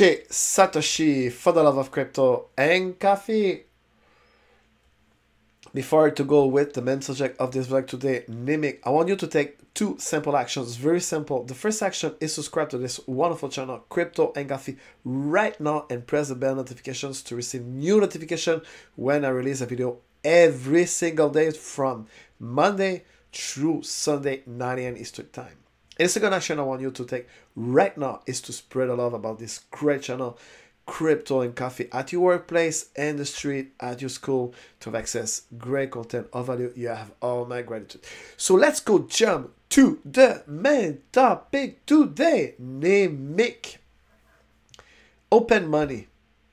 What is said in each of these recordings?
Satoshi for the love of crypto and coffee. Before to go with the main subject of this vlog today, Nimiq, I want you to take two simple actions. Very simple. The first action is subscribe to this wonderful channel, Crypto and Coffee, right now and press the bell notifications to receive new notification when I release a video every single day from Monday through Sunday, 9 a.m. Eastern Time. The second action I want you to take right now is to spread a love about this great channel crypto and coffee at your workplace and the street at your school to have access great content of value you have all my gratitude. So let's go jump to the main topic today Nimiq open money.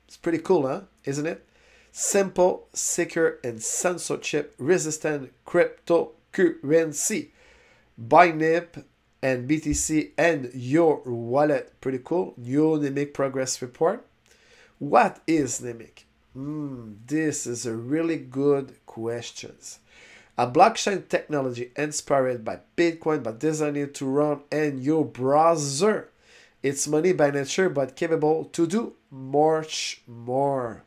It's pretty cool huh? Isn't it? Simple secure and censorship resistant cryptocurrency. Buy nip and BTC and your wallet. Pretty cool. New Nimiq progress report. What is Nimiq? Mm, this is a really good question. A blockchain technology inspired by Bitcoin but designed to run in your browser. It's money by nature but capable to do much more.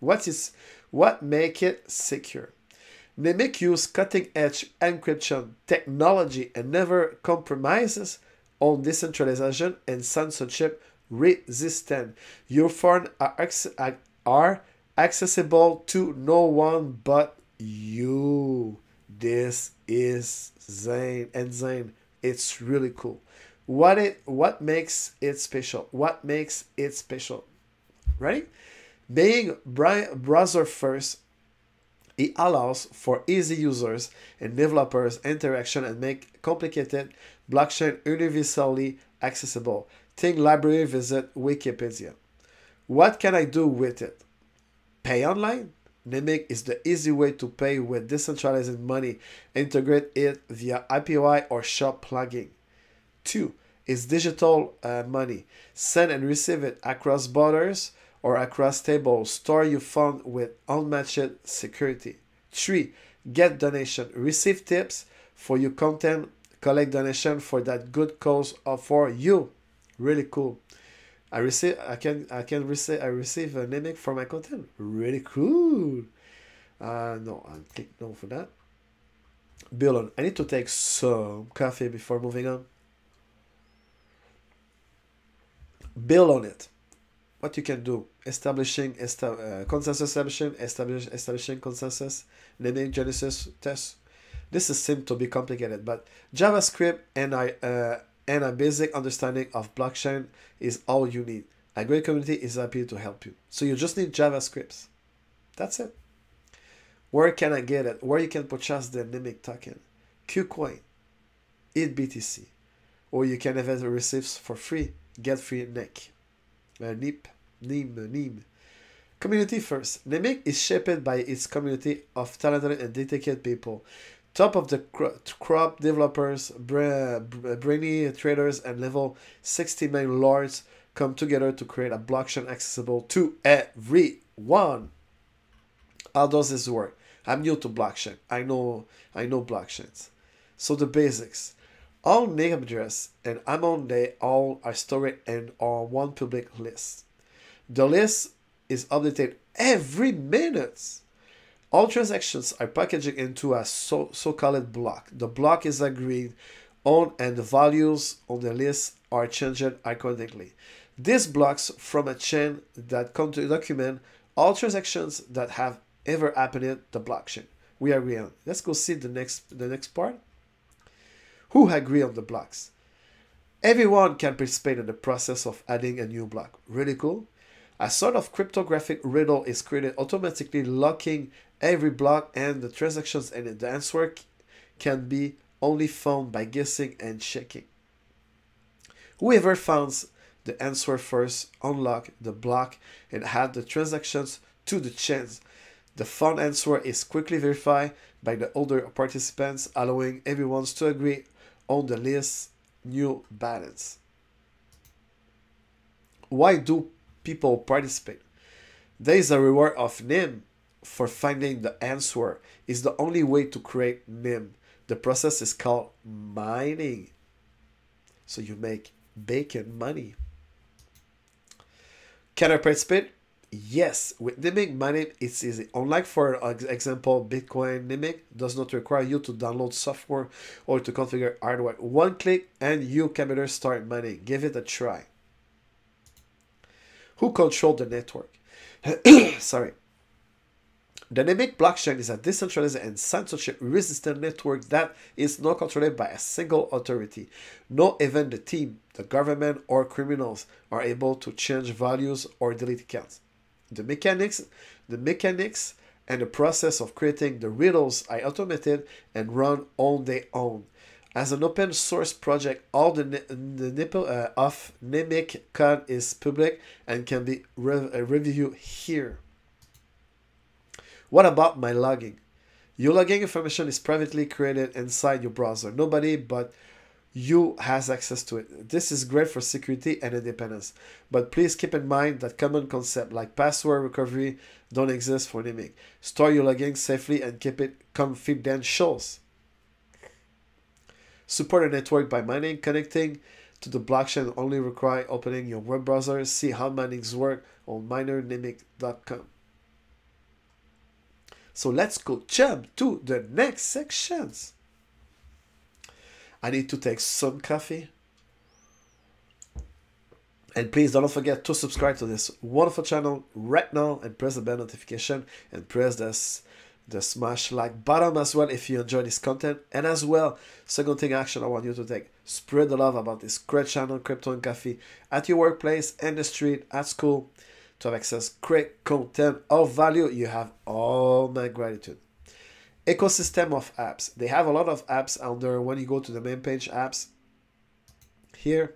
What is what make it secure? Nimiq use cutting-edge encryption technology and never compromises on decentralization and censorship resistant. Your funds are, are accessible to no one but you. This is Zane and Zane. It's really cool. What it what makes it special? What makes it special? Ready? Being browser first, it allows for easy users and developers interaction and make complicated blockchain universally accessible. Think library, visit Wikipedia. What can I do with it? Pay online? Nimiq is the easy way to pay with decentralized money. Integrate it via API or shop plugin. 2. Is digital uh, money. Send and receive it across borders or across tables. Store your fund with unmatched security. 3. Get donation. Receive tips for your content. Collect donation for that good cause or for you. Really cool. I receive I can I can receive I receive a Nimiq for my content. Really cool. Uh no, I'll click no for that. Bill. I need to take some coffee before moving on. Build on it. What you can do. Establishing esta uh, consensus establishing, establish, establishing consensus, naming Genesis test. This is seem to be complicated, but JavaScript and I uh, and a basic understanding of blockchain is all you need. A great community is happy to help you. So you just need JavaScripts. That's it. Where can I get it? Where you can purchase the Nimiq token? KuCoin, ETH or you can even receive for free. Get free NIC. Uh, NIP, NIM, NIM. Community first. Nimiq is shaped by its community of talented and dedicated people top of the crop developers, brainy traders, and level 60 main lords come together to create a blockchain accessible to everyone. How does this work? I'm new to blockchain. I know I know blockchains. So the basics. All name address and amount they all are stored in on one public list. The list is updated every minute. All transactions are packaged into a so, so-called block. The block is agreed on and the values on the list are changed accordingly. This blocks from a chain that come to document all transactions that have ever happened in the blockchain. We agree on. Let's go see the next the next part. Who agree on the blocks? Everyone can participate in the process of adding a new block. Really cool. A sort of cryptographic riddle is created automatically locking every block and the transactions and the answer can be only found by guessing and checking. Whoever finds the answer first unlock the block and add the transactions to the chains. The found answer is quickly verified by the other participants, allowing everyone to agree on the list new balance. Why do people participate. There is a reward of NIM for finding the answer. Is the only way to create NIM. The process is called mining. So you make bacon money. Can I participate? Yes, with Nimiq mining it's easy. Unlike for example, Bitcoin Nimiq does not require you to download software or to configure hardware. One click and you can better start mining. Give it a try. Who control the network? Sorry. Dynamic blockchain is a decentralized and censorship resistant network that is not controlled by a single authority. No even the team, the government, or criminals are able to change values or delete accounts. The mechanics, the mechanics and the process of creating the riddles are automated and run on their own. As an open source project, all the, the nipple uh, of Nimiq code is public and can be re uh, reviewed here. What about my logging? Your logging information is privately created inside your browser. Nobody but you has access to it. This is great for security and independence. But please keep in mind that common concepts like password recovery don't exist for Nimiq. Store your logging safely and keep it confidential. Support a network by mining, connecting to the blockchain only require opening your web browser. See how minings work on minernimiq.com. So let's go jump to the next sections. I need to take some coffee. And please don't forget to subscribe to this wonderful channel right now and press the bell notification and press this the smash like button as well if you enjoy this content. And as well, second thing action I want you to take, spread the love about this great channel, Crypto and Coffee, at your workplace, in the street, at school, to have access great content of value. You have all my gratitude ecosystem of apps. They have a lot of apps under when you go to the main page apps. Here,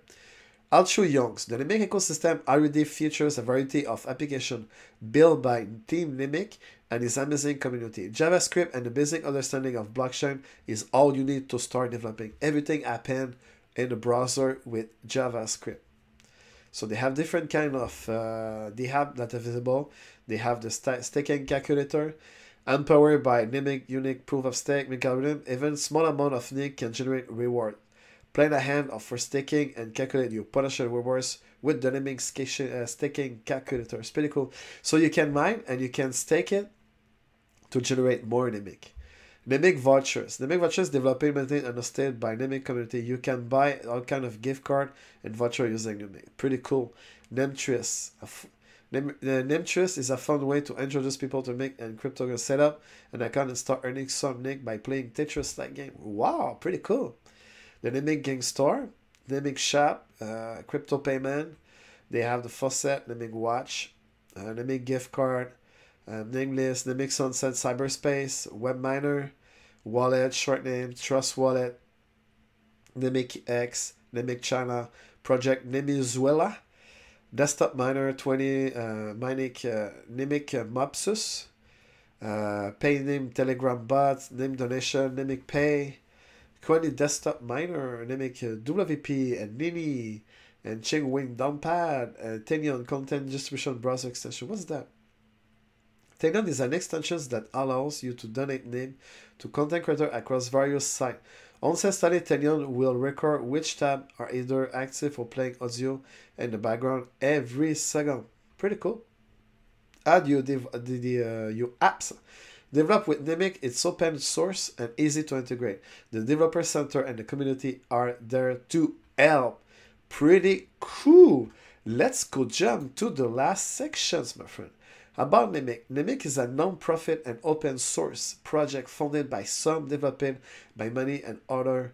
Ultra Youngs. The ecosystem already features a variety of applications built by Team Nimiq and its amazing community. JavaScript and the basic understanding of blockchain is all you need to start developing. Everything happen in the browser with JavaScript. So they have different kind of uh, have that are visible. They have the staking calculator Empowered by Nimiq unique proof of stake algorithm, even small amount of NIC can generate reward. Plan ahead of for staking and calculate your potential rewards with dynamic uh, staking calculator. It's pretty cool. So you can mine and you can stake it to generate more Nimiq. Nimiq vouchers. Nimiq vouchers developed maintained and hosted by Nimiq community. You can buy all kind of gift card and voucher using Nimiq. Pretty cool. Nemtris. Nemtrust is a fun way to introduce people to make and crypto setup and account and start earning some Nick by playing Tetris like game. Wow, pretty cool. The Nimiq Gang Store, Nimiq Shop, uh, crypto payment. They have the faucet, Nimiq Watch, uh, Nimiq Gift Card, um, Nameless, Nimiq Sunset Cyberspace, Webminer, Wallet, short name, Trust Wallet, Nimiq X, Nimiq China, Project Nimizuela, Desktop Miner. 20, uh, Minic, uh, Nimiq uh, Mopsus, uh, Pay Name Telegram Bot, Name Donation, Nimiq Pay, 20 Desktop Miner, Nimiq uh, WP, and Nini, and Chingwing Downpad, and Tenion Content Distribution Browser Extension. What's that? Tenion is an extension that allows you to donate NIM to content creator across various sites. On-set study Tenion will record which tab are either active or playing audio in the background every second. Pretty cool. Add your, the, the, uh, your apps. Develop with Nimiq, it's open source and easy to integrate. The developer center and the community are there to help. Pretty cool. Let's go jump to the last sections, my friend. About Nimiq. Nimiq is a non-profit and open source project funded by some, developed by many, and other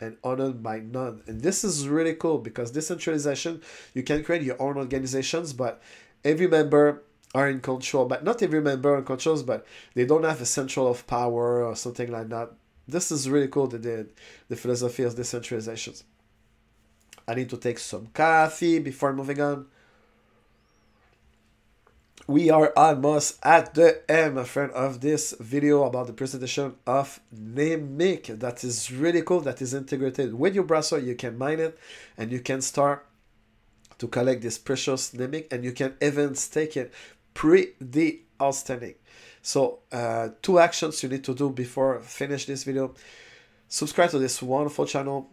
and honored by none. And this is really cool because decentralization, you can create your own organizations, but every member are in control. But not every member in control, but they don't have a central of power or something like that. This is really cool, the, the, the philosophy of decentralization. I need to take some coffee before moving on we are almost at the end, my friend, of this video about the presentation of Nimiq. That is really cool. That is integrated with your browser. You can mine it and you can start to collect this precious Nimiq and you can even stake it pretty outstanding. So uh, two actions you need to do before finish this video. Subscribe to this wonderful channel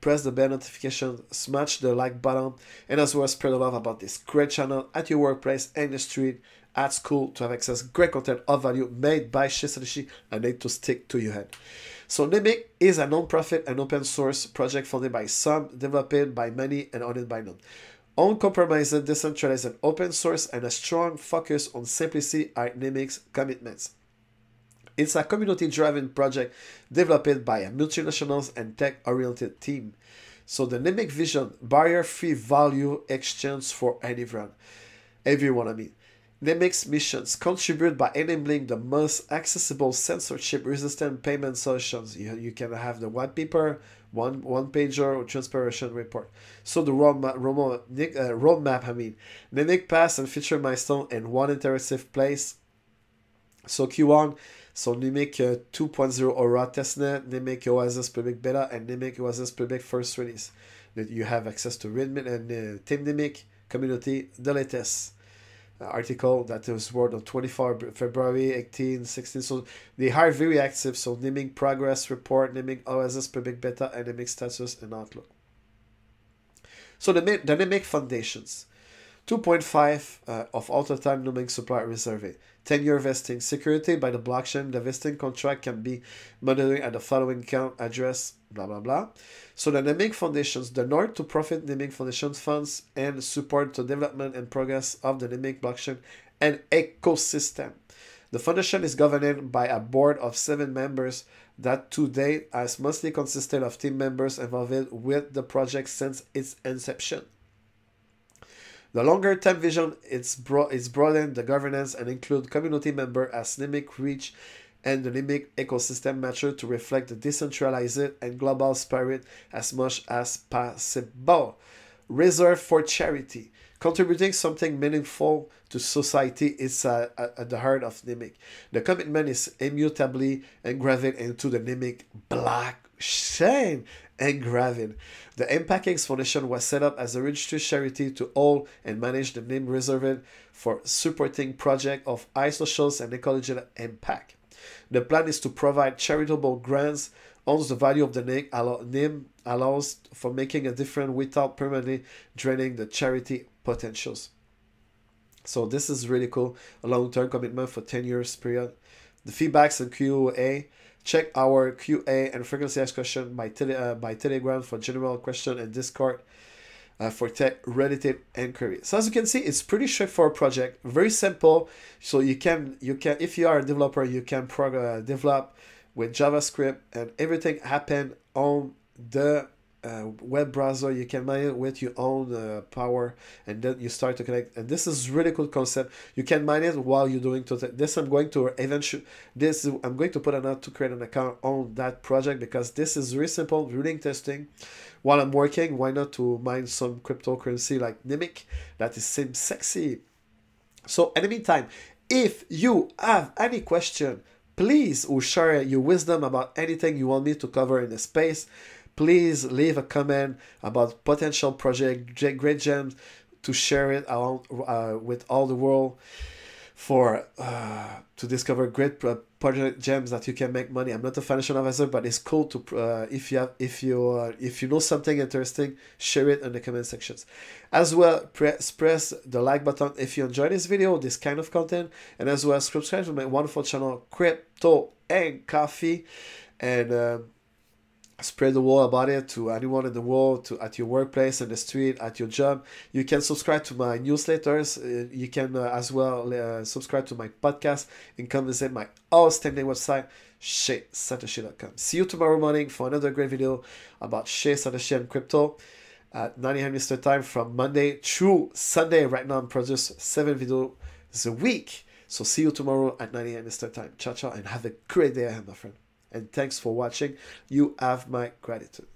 press the bell notification, smash the like button, and as well spread the love about this great channel at your workplace and the street, at school to have access great content of value made by Chez and need to stick to your head. So Nimiq is a non-profit and open source project funded by some, developed by many, and owned by none. Uncompromised, decentralized, open source, and a strong focus on simplicity are Nimiq's commitments. It's a community-driven project developed by a multinational and tech-oriented team. So the Nimiq vision, barrier-free value exchange for anyone. Everyone, I mean. Nimiq's missions contribute by enabling the most accessible censorship-resistant payment solutions. You, you can have the white paper, one one pager, or transparency report. So the roadmap, roadmap, uh, roadmap I mean, Nimiq pass and feature milestone in one interactive place. So Q1 so Nimiq uh, 2.0 Aura testnet, Nimiq Oasis Public Beta, and Nimiq Oasis Public First Release. That you have access to Redmit and uh, Team Nimiq community, the latest Uh, article that was word on 24 February 18, 16. So they are very active. So Nimiq progress report, Nimiq Oasis Public Beta, and Nimiq status and outlook. So the dynamic foundations. 2.5 uh, of all-time Nimiq supply reserve. 10-year vesting. Security by the blockchain. The vesting contract can be monitored at the following account address, blah, blah, blah. So the Nimiq Foundations, the North to Profit Nimiq Foundation funds and support the development and progress of the Nimiq blockchain and ecosystem. The foundation is governed by a board of seven members that to date has mostly consisted of team members involved with the project since its inception. The longer term vision is, bro- is broaden the governance and include community member as Nimiq reach and the Nimiq ecosystem mature to reflect the decentralized and global spirit as much as possible. Reserve for charity. Contributing something meaningful to society is uh, at the heart of Nimiq. The commitment is immutably engraved into the Nimiq blockchain engraving. The ImpactX Foundation was set up as a registered charity to all and manage the NIM reserved for supporting projects of high social and ecological impact. The plan is to provide charitable grants owns the value of the NIM allows for making a difference without permanently draining the charity potentials. So this is really cool. A long-term commitment for 10 years period. The feedbacks and QA Check our QA and frequently asked question by, tele, uh, by Telegram for general question and Discord uh, for tech related inquiries. So as you can see, it's pretty straightforward project, very simple. So you can you can if you are a developer, you can prog- uh, develop with JavaScript and everything happen on the uh, web browser you can mine it with your own uh, power and then you start to connect. And this is really cool concept. You can mine it while you're doing this i'm going to eventually this i'm going to put an ad to create an account on that project because this is really simple really interesting. While i'm working why not to mine some cryptocurrency like Nimiq that is seems sexy. So in the meantime if you have any question please or share your wisdom about anything you want me to cover in the space please leave a comment about potential project great gems to share it along uh, with all the world for uh, to discover great project gems that you can make money. I'm not a financial advisor, but it's cool to uh, if you have if you uh, if you know something interesting, share it in the comment sections. As well, press press the like button if you enjoy this video, this kind of content, and as well subscribe to my wonderful channel, Crypto and Coffee, and. Uh, spread the word about it to anyone in the world to at your workplace in the street at your job you can subscribe to my newsletters uh, you can uh, as well uh, subscribe to my podcast and come visit my outstanding website Chesatochi.com. See you tomorrow morning for another great video about Chesatochi and crypto at 9 a.m. Eastern Time from Monday through Sunday. Right now, I'm producing seven videos a week. So see you tomorrow at 9 a.m. Eastern Time. Ciao, ciao, and have a great day ahead, my friend and thanks for watching. You have my gratitude.